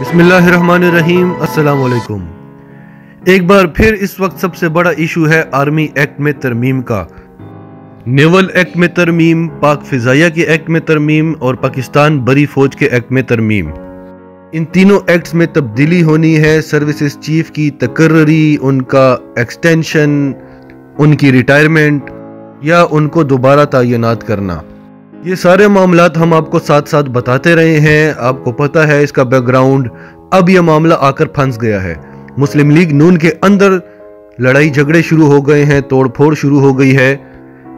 بسم اللہ الرحمن الرحیم، السلام علیکم۔ ایک بار پھر اس وقت سب سے بڑا ایشو ہے آرمی ایکٹ میں ترمیم کا۔ نیول ایکٹ میں ترمیم، پاک فضائیہ کے ایکٹ میں ترمیم اور پاکستان بری فوج کے ایکٹ میں ترمیم۔ ان تینوں ایکٹس میں تبدیلی ہونی ہے، سروسز چیف کی تقرری، ان کا ایکسٹینشن ان کی ریٹائرمنٹ یا ان کو دوبارہ تعینات کرنا۔ یہ سارے معاملات ہم آپ کو ساتھ ساتھ بتاتے رہے ہیں۔ آپ کو پتہ ہے اس کا بیک گراؤنڈ اب یہ معاملہ آ کر پھنس گیا ہے۔ مسلم لیگ نون کے اندر لڑائی جھگڑے شروع ہو گئے ہیں، توڑ پھوڑ شروع ہو گئی ہے۔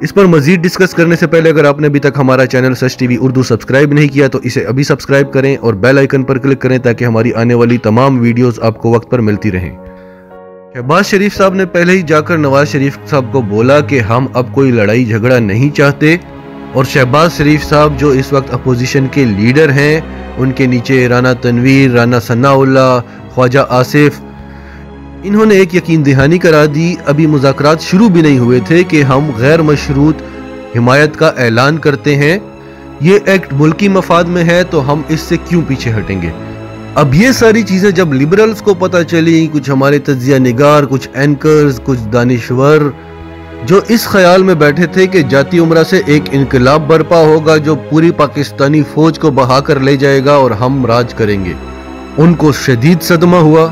اس پر مزید ڈسکس کرنے سے پہلے اگر آپ نے ابھی تک ہمارا channel Such T V Urdu subscribe نہیں کیا تو اسے ابھی سبسکرائب کریں اور بیل آئیکن پر کلک کریں تاکہ ہماری آنے والی تمام ویڈیوز آپ کو وقت پر ملتی رہیں۔ شہباز شریف صاحب نے پہلے ہی جا کر نواز شریف صاحب کو بولا کہ ہم اب کوئی لڑائی جھگڑا نہیں چاہتے۔ اور شہباز شریف صاحب جو اس وقت اپوزیشن کے لیڈر ہیں، ان کے نیچے رانا تنویر، رانا ثناء اللہ، خواجہ آصف۔ انہوں نے ایک یقین دہانی کرا دی، ابھی مذاکرات شروع بھی نہیں ہوئے تھے کہ ہم غیر مشروط حمایت کا اعلان کرتے ہیں۔ یہ ایکٹ ملکی مفاد میں ہے تو ہم اس سے کیوں پیچھے ہٹیں گے؟ اب یہ ساری چیزیں جب لیبرلز کو پتہ چلی کچھ ہمارے تجزیہ نگار، کچھ اینکرز کچھ دانشور جو اس خیال میں بیٹھے تھے کہ جاتی عمرہ سے ایک انقلاب برپا ہوگا جو پوری پاکستانی فوج کو بہا کر لے جائے گا اور ہم راج کریں گے۔ ان کو شدید صدمہ ہوا۔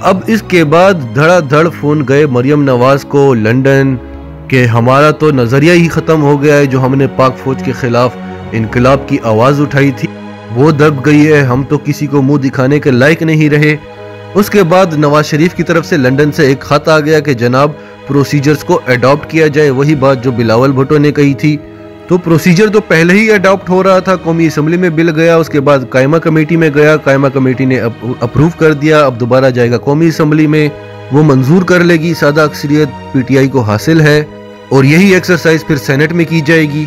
اب اس کے بعد دھڑا دھڑ فون گئے مریم نواز کو لنڈن کہ ہمارا تو نظریہ ہی ختم ہو گیا ہے جو ہم نے پاک فوج کے خلاف انقلاب کی آواز اٹھائی تھی۔ وہ دب گئی ہے، ہم تو کسی کو منہ دکھانے کے لائق نہیں رہے۔ اس کے بعد نواز شریف کی طرف سے لنڈن سے ایک خط آ گیا کہ جناب پروسیجرز کو اڈاپٹ کیا جائے، وہی بات جو بلاول بھٹو نے کہی تھی۔ تو پروسیجر تو پہلے ہی اڈاپٹ ہو رہا تھا، قومی اسمبلی میں بل گیا، اس کے بعد قائمہ کمیٹی میں گیا، قائمہ کمیٹی نے اپروو کر دیا، اب دوبارہ جائے گا قومی اسمبلی میں۔ وہ منظور کر لے گی، سادہ اکثریت پی ٹی آئی کو حاصل ہے اور یہی ایکسرسائز پھر سینٹ میں کی جائے گی۔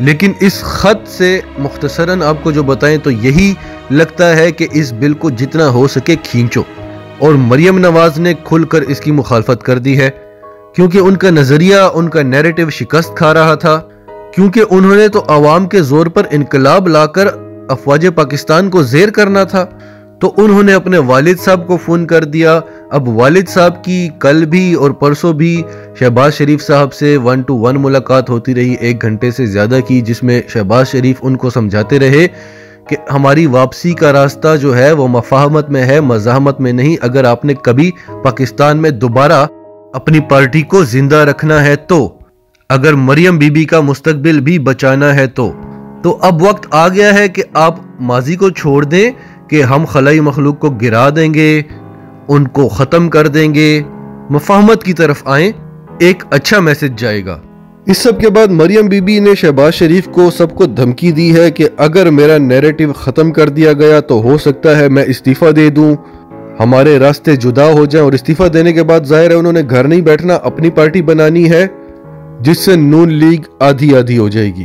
لیکن اس خط سے مختصراً آپ کو جو بتائیں تو یہی لگتا ہے کہ اس بل کو جتنا ہو سکے کھینچو۔ اور مریم نواز نے کھل کر اس کی مخالفت کر دی ہے کیونکہ ان کا نظریہ، ان کا نیریٹو شکست کھا رہا تھا۔ کیونکہ انہوں نے تو عوام کے زور پر انقلاب لا کر افواج پاکستان کو زیر کرنا تھا، تو انہوں نے اپنے والد صاحب کو فون کر دیا۔ اب والد صاحب کی کل بھی اور پرسوں بھی شہباز شریف صاحب سے ون ٹو ون ملاقات ہوتی رہی، ایک گھنٹے سے زیادہ کی، جس میں شہباز شریف ان کو سمجھاتے رہے۔ کہ ہماری واپسی کا راستہ جو ہے وہ مفاہمت میں ہے، مزاحمت میں نہیں۔ اگر آپ نے کبھی پاکستان میں دوبارہ اپنی پارٹی کو زندہ رکھنا ہے تو، اگر مریم بی بی کا مستقبل بھی بچانا ہے تو۔ تو اب وقت آ گیا ہے کہ آپ ماضی کو چھوڑ دیں کہ ہم خلائی مخلوق کو گرا دیں گے، ان کو ختم کر دیں گے۔ مفاہمت کی طرف آئیں، ایک اچھا میسج جائے گا۔ اس سب کے بعد مریم بی بی نے شہباز شریف کو سب کو دھمکی دی ہے کہ اگر میرا نیریٹو ختم کر دیا گیا تو ہو سکتا ہے میں استعفیٰ دے دوں۔ ہمارے راستے جدا ہو جائیں اور استعفیٰ دینے کے بعد ظاہر ہے انہوں نے گھر نہیں بیٹھنا، اپنی پارٹی بنانی ہے، جس سے نون لیگ آدھی آدھی ہو جائے گی۔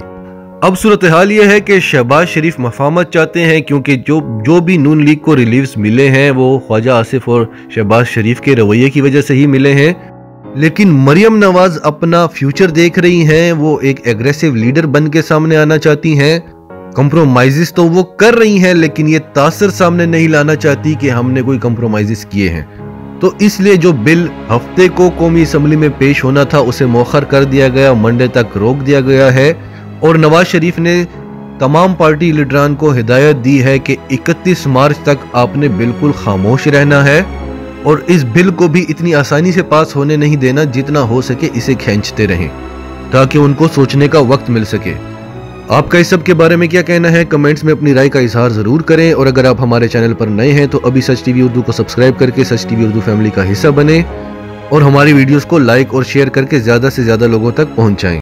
اب صورتحال یہ ہے کہ شہباز شریف مفاہمت چاہتے ہیں کیونکہ جو جو بھی نون لیگ کو ریلیوز ملے ہیں وہ خواجہ آصف اور شہباز شریف کے رویے کی وجہ سے ہی ملے ہیں۔ لیکن مریم نواز اپنا فیوچر دیکھ رہی ہیں، وہ ایک ایگریسو لیڈر بن کے سامنے آنا چاہتی ہیں۔ کمپرومائزز تو وہ کر رہی ہیں، لیکن یہ تاثر سامنے نہیں لانا چاہتی کہ ہم نے کوئی کمپرومائزز کیے ہیں۔ تو اس لیے جو بل ہفتے کو قومی اسمبلی میں پیش ہونا تھا، اسے موخر کر دیا گیا، منڈے تک روک دیا گیا ہے۔ اور نواز شریف نے تمام پارٹی لیڈران کو ہدایت دی ہے کہ اکتیس مارچ تک آپ نے بالکل خاموش رہنا ہے۔ اور اس بل کو بھی اتنی آسانی سے پاس ہونے نہیں دینا جتنا ہو سکے اسے کھینچتے رہیں، تاکہ ان کو سوچنے کا وقت مل سکے۔ آپ کا اس سب کے بارے میں کیا کہنا ہے؟ کمنٹس میں اپنی رائے کا اظہار ضرور کریں۔ اور اگر آپ ہمارے چینل پر نئے ہیں تو ابھی سچ ٹی وی اردو کو سبسکرائب کر کے Such T V Urdu family کا حصہ بنیں اور ہماری ویڈیوز کو لائک اور شیئر کر کے زیادہ سے زیادہ لوگوں تک پہنچائیں۔